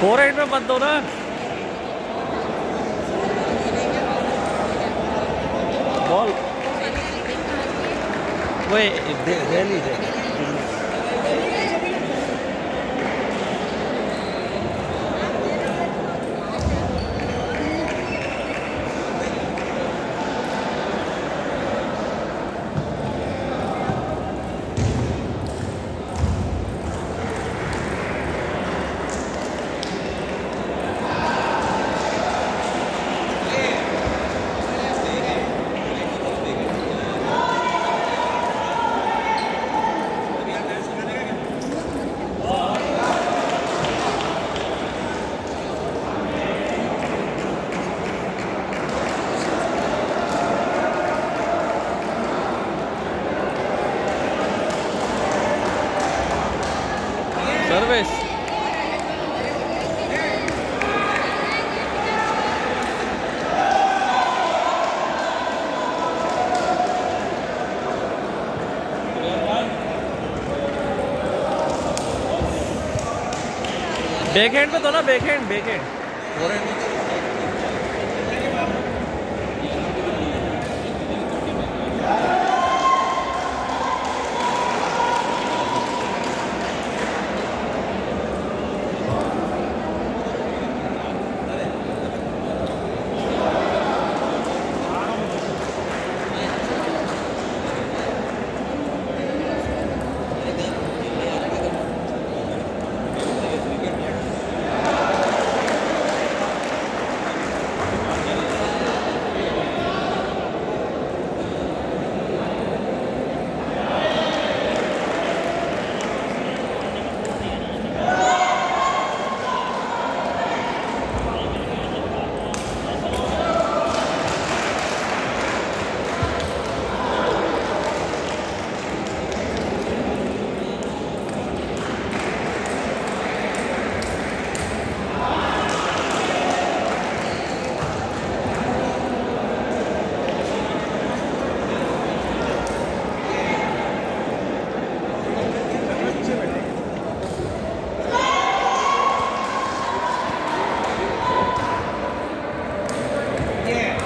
Four eight में मत दो ना बॉल वो दे, दे। सर्विस बैक पे तो ना बैक हैंड बैक Yeah.